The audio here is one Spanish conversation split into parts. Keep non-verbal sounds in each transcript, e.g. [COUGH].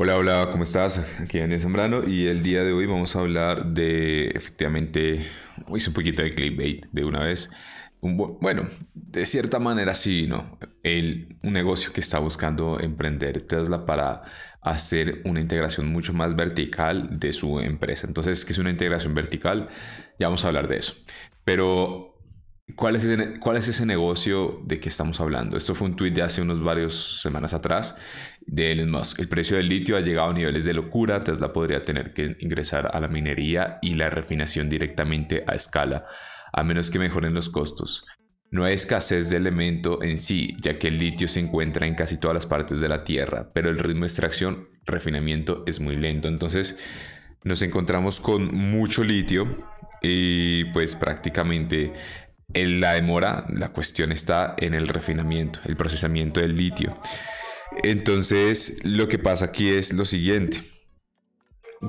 Hola, hola, ¿cómo estás? Aquí Daniel Zambrano y el día de hoy vamos a hablar de, efectivamente, hice un poquito de clickbait de una vez. bueno, de cierta manera sí, ¿no? El, un negocio que está buscando emprender Tesla para hacer una integración mucho más vertical de su empresa. Entonces, ¿qué es una integración vertical? Ya vamos a hablar de eso. Pero ¿Cuál es, ese, ¿Cuál es ese negocio de que estamos hablando? Esto fue un tweet de hace unos varios semanas atrás de Elon Musk. El precio del litio ha llegado a niveles de locura. Tesla podría tener que ingresar a la minería y la refinación directamente a escala, a menos que mejoren los costos. No hay escasez de elemento en sí, ya que el litio se encuentra en casi todas las partes de la Tierra, pero el ritmo de extracción, refinamiento es muy lento. Entonces nos encontramos con mucho litio y pues prácticamente en la demora, la cuestión está en el refinamiento, el procesamiento del litio. Entonces, lo que pasa aquí es lo siguiente.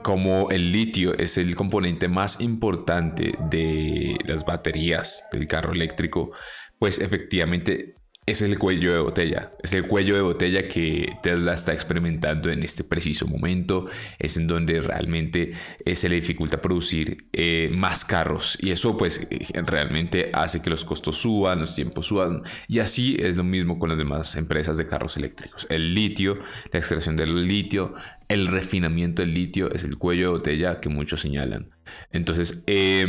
Como el litio es el componente más importante de las baterías del carro eléctrico, pues efectivamente es el cuello de botella. Es el cuello de botella que Tesla está experimentando en este preciso momento. Es en donde realmente eh, se le dificulta producir eh, más carros. Y eso pues eh, realmente hace que los costos suban, los tiempos suban. Y así es lo mismo con las demás empresas de carros eléctricos. El litio, la extracción del litio, el refinamiento del litio es el cuello de botella que muchos señalan. Entonces, eh,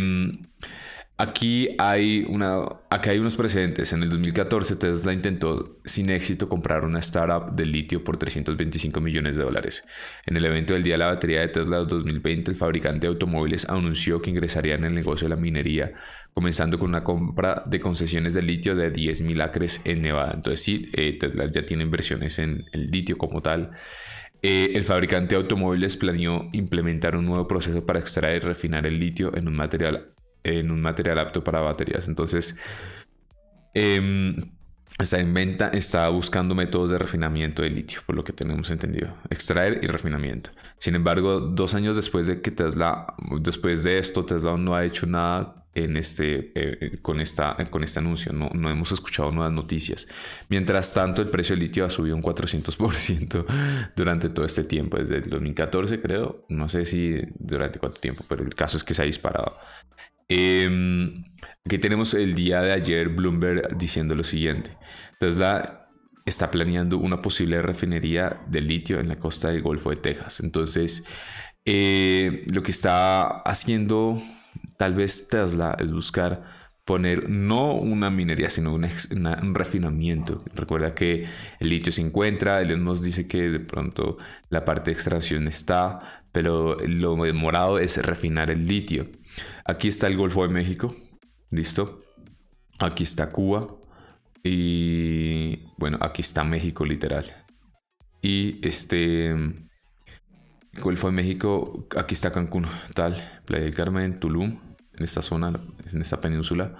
Aquí hay, una, aquí hay unos precedentes. En el 2014 Tesla intentó sin éxito comprar una startup de litio por 325 millones de dólares. En el evento del Día de la Batería de Tesla 2020, el fabricante de automóviles anunció que ingresaría en el negocio de la minería, comenzando con una compra de concesiones de litio de 10.000 acres en Nevada. Entonces sí, eh, Tesla ya tiene inversiones en el litio como tal. Eh, el fabricante de automóviles planeó implementar un nuevo proceso para extraer y refinar el litio en un material en un material apto para baterías. Entonces, em, está en venta, está buscando métodos de refinamiento de litio, por lo que tenemos entendido. Extraer y refinamiento. Sin embargo, dos años después de que Tesla, después de esto, Tesla no ha hecho nada en este, eh, con, esta, con este anuncio. No, no hemos escuchado nuevas noticias. Mientras tanto, el precio del litio ha subido un 400% [LAUGHS] durante todo este tiempo, desde el 2014 creo. No sé si durante cuánto tiempo, pero el caso es que se ha disparado. Aquí tenemos el día de ayer Bloomberg diciendo lo siguiente. Tesla está planeando una posible refinería de litio en la costa del Golfo de Texas. Entonces, eh, lo que está haciendo tal vez Tesla es buscar poner no una minería, sino un refinamiento. Recuerda que el litio se encuentra, él nos dice que de pronto la parte de extracción está, pero lo demorado es refinar el litio. Aquí está el Golfo de México. Listo. Aquí está Cuba. Y bueno, aquí está México literal. Y este Golfo de México, aquí está Cancún, tal, Playa del Carmen, Tulum, en esta zona, en esta península.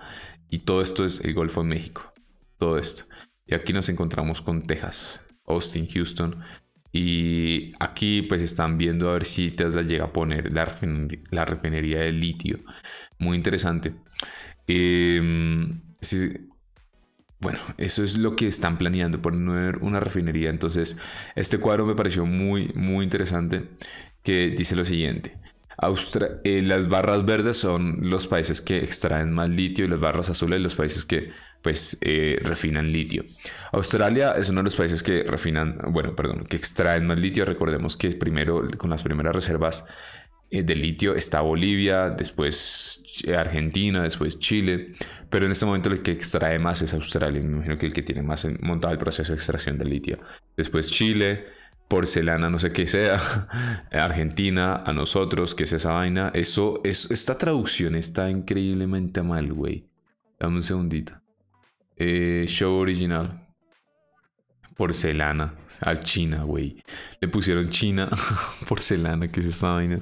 Y todo esto es el Golfo de México. Todo esto. Y aquí nos encontramos con Texas, Austin, Houston, y aquí pues están viendo a ver si Tesla llega a poner la, refinería, de litio. Muy interesante. Em, bueno, eso es lo que están planeando, poner una refinería. Entonces, este cuadro me pareció muy, muy interesante, que dice lo siguiente. Eh, las barras verdes son los países que extraen más litio y las barras azules los países que pues eh, refinan litio. Australia es uno de los países que refinan, bueno, perdón, que extraen más litio. Recordemos que primero con las primeras reservas eh, de litio está Bolivia, después Argentina, después Chile, pero en este momento el que extrae más es Australia, me imagino que el que tiene más montado el proceso de extracción de litio. Después Chile, porcelana, no sé qué sea, [LAUGHS] Argentina, a nosotros, que es esa vaina. Eso, es, esta traducción está increíblemente mal, güey. Dame un segundito. Eh, show original. Porcelana. Al China, güey. Le pusieron China. [LAUGHS] porcelana, que es esa vaina.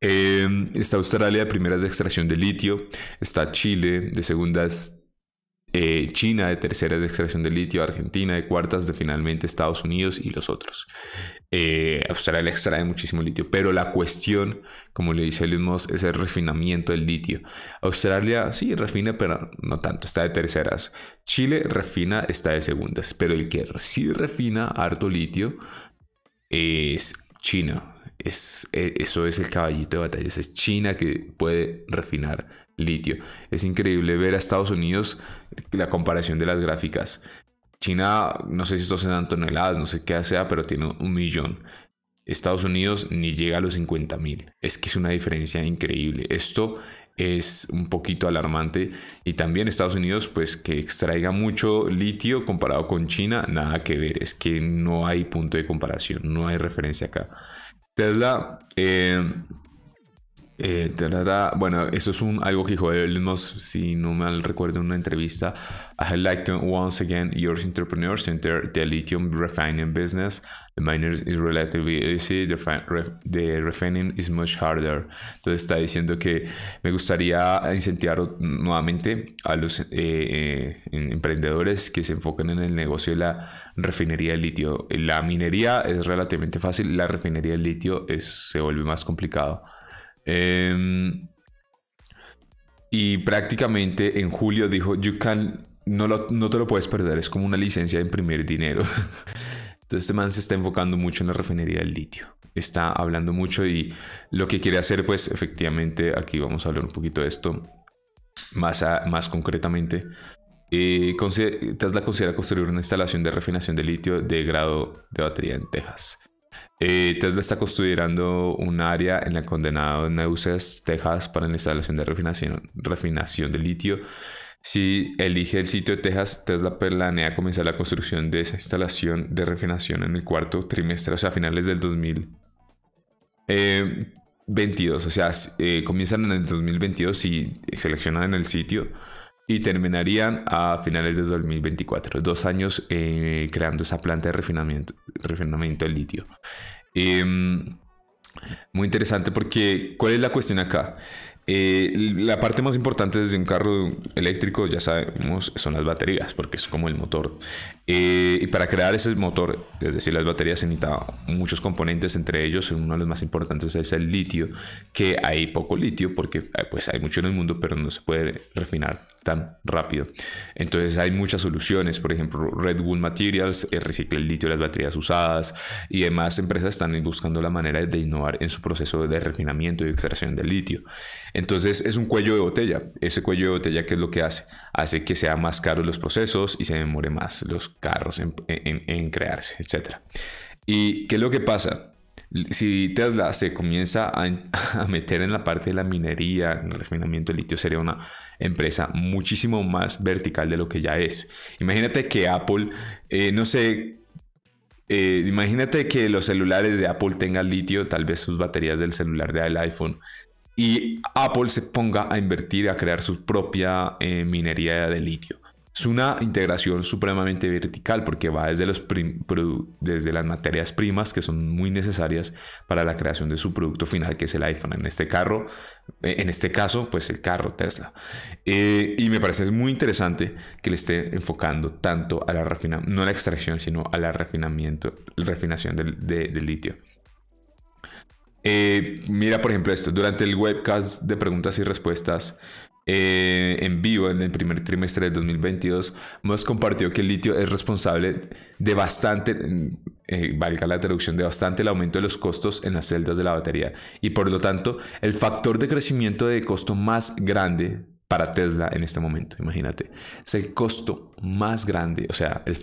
Eh, está Australia de primeras de extracción de litio. Está Chile de segundas eh, China de terceras de extracción de litio, Argentina de cuartas, de finalmente Estados Unidos y los otros. Eh, Australia extrae muchísimo litio, pero la cuestión, como le dice Elon Musk, es el refinamiento del litio. Australia sí refina, pero no tanto, está de terceras. Chile refina, está de segundas, pero el que sí refina harto litio es China. Es, e, eso es el caballito de batalla. Es China que puede refinar litio. Es increíble ver a Estados Unidos la comparación de las gráficas. China, no sé si esto sean toneladas, no sé qué sea, pero tiene un millón. Estados Unidos ni llega a los 50 mil. Es que es una diferencia increíble. Esto es un poquito alarmante. Y también Estados Unidos, pues que extraiga mucho litio comparado con China, nada que ver. Es que no hay punto de comparación, no hay referencia acá. Tesla, eh, eh, bueno, eso es un, algo que dijo Elon si no mal recuerdo, en una entrevista. I'd like to once again your entrepreneurs enter the lithium refining business. The miners is relatively easy, the, refining is much harder. Entonces está diciendo que me gustaría incentivar nuevamente a los eh, eh, emprendedores que se enfoquen en el negocio de la refinería de litio. La minería es relativamente fácil, la refinería de litio es, se vuelve más complicado. Em, y prácticamente en julio dijo, you can, no, no te lo puedes perder, es como una licencia de imprimir dinero. [LAUGHS] Entonces este man se está enfocando mucho en la refinería del litio. Está hablando mucho y lo que quiere hacer, pues efectivamente, aquí vamos a hablar un poquito de esto más, más concretamente. Eh, Tesla considera construir una instalación de refinación de litio de grado de batería en Texas. Eh, Tesla está considerando un área en la condenada Neuses, Texas, para la instalación de refinación, refinación de litio. Si elige el sitio de Texas, Tesla planea comenzar la construcción de esa instalación de refinación en el cuarto trimestre, o sea, a finales del 2022. o sea, eh, comienzan en el 2022 si seleccionan el sitio y terminarían a finales de 2024, dos años eh, creando esa planta de refinamiento, refinamiento del litio. Em, muy interesante porque, ¿cuál es la cuestión acá? Eh, la parte más importante desde un carro eléctrico, ya sabemos, son las baterías, porque es como el motor. Eh, y para crear ese motor, es decir, las baterías se necesitan muchos componentes, entre ellos uno de los más importantes es el litio, que hay poco litio porque pues, hay mucho en el mundo, pero no se puede refinar tan rápido. Entonces hay muchas soluciones, por ejemplo, Red Bull Materials eh, recicla el litio de las baterías usadas y demás empresas están buscando la manera de innovar en su proceso de refinamiento y extracción del litio. Entonces es un cuello de botella. Ese cuello de botella, ¿qué es lo que hace? Hace que sea más caro los procesos y se demore más los carros en, crearse, etc. ¿Y qué es lo que pasa? Si Tesla se comienza [LAUGHS] a, meter en la parte de la minería, en el refinamiento de litio, sería una empresa muchísimo más vertical de lo que ya es. Imagínate que Apple, eh, no sé, eh, imagínate que los celulares de Apple tengan litio, tal vez sus baterías del celular del iPhone, y Apple se ponga a invertir, a crear su propia eh, minería de litio. Es una integración supremamente vertical porque va desde, los desde las materias primas que son muy necesarias para la creación de su producto final que es el iPhone. En este carro, eh, en este caso, pues el carro Tesla. Eh, y me parece muy interesante que le esté enfocando tanto a la refinación, no a la extracción, sino a la refinamiento, refinación del, del litio. Eh, mira, por ejemplo, esto. Durante el webcast de preguntas y respuestas, eh, en vivo en el primer trimestre de 2022, hemos compartido que el litio es responsable de bastante, eh, valga la traducción, de bastante el aumento de los costos en las celdas de la batería. Y por lo tanto el factor de crecimiento de costo más grande para Tesla en este momento, imagínate, es el costo más grande, o sea, el,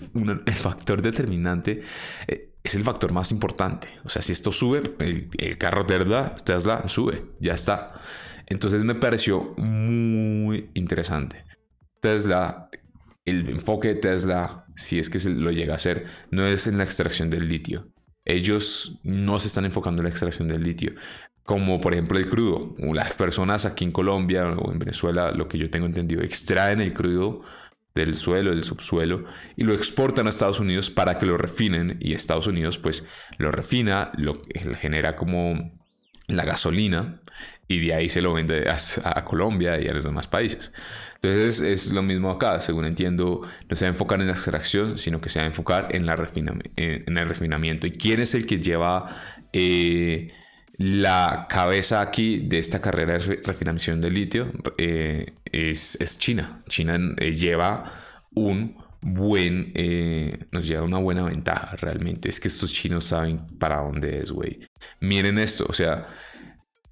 factor determinante eh, es el factor más importante, o sea, si esto sube, el, el carro Tesla, Tesla sube, ya está. Entonces me pareció muy interesante. Tesla, el enfoque de Tesla, si es que se lo llega a hacer, no es en la extracción del litio. Ellos no se están enfocando en la extracción del litio. Como por ejemplo el crudo. Las personas aquí en Colombia o en Venezuela, lo que yo tengo entendido, extraen el crudo del suelo, del subsuelo, y lo exportan a Estados Unidos para que lo refinen. Y Estados Unidos pues lo refina, lo genera como la gasolina y de ahí se lo vende a, Colombia y a los demás países. Entonces es lo mismo acá, según entiendo, no se va a enfocar en la extracción, sino que se va a enfocar en, la en el refinamiento. ¿Y quién es el que lleva eh, la cabeza aquí de esta carrera de refinación de litio? Eh, es, China. China eh, lleva un buen, eh, nos lleva una buena ventaja realmente. Es que estos chinos saben para dónde es, güey. Miren esto, o sea,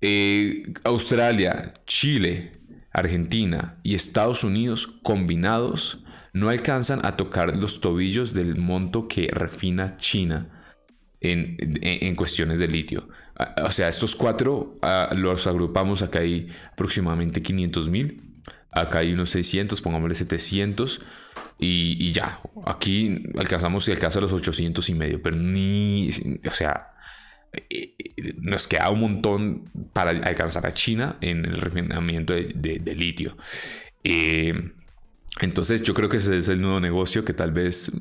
eh, Australia, Chile, Argentina y Estados Unidos combinados no alcanzan a tocar los tobillos del monto que refina China en, cuestiones de litio. O sea, estos cuatro los agrupamos, acá hay aproximadamente 500 mil, acá hay unos 600, pongámosle 700 y, ya, aquí alcanzamos si alcanza los 800 y medio, pero ni, o sea, nos queda un montón para alcanzar a China en el refinamiento de, litio. Eh, entonces yo creo que ese es el nuevo negocio que tal vez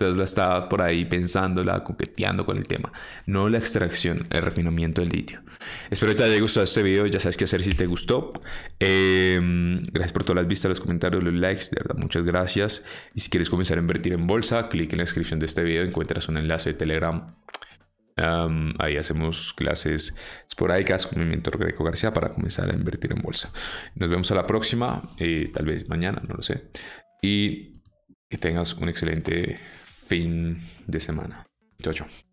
Tesla está por ahí pensándola, coqueteando con el tema. No la extracción, el refinamiento del litio. Espero que te haya gustado este video. Ya sabes qué hacer si te gustó. Em, gracias por todas las vistas, los comentarios, los likes. Muchas gracias. Y si quieres comenzar a invertir en bolsa, clic en la descripción de este video. Encuentras un enlace de Telegram ahí hacemos clases esporádicas con mi mentor Greco García para comenzar a invertir en bolsa. Nos vemos a la próxima, eh, tal vez mañana, no lo sé. Y que tengas un excelente fin de semana. Chao, chao.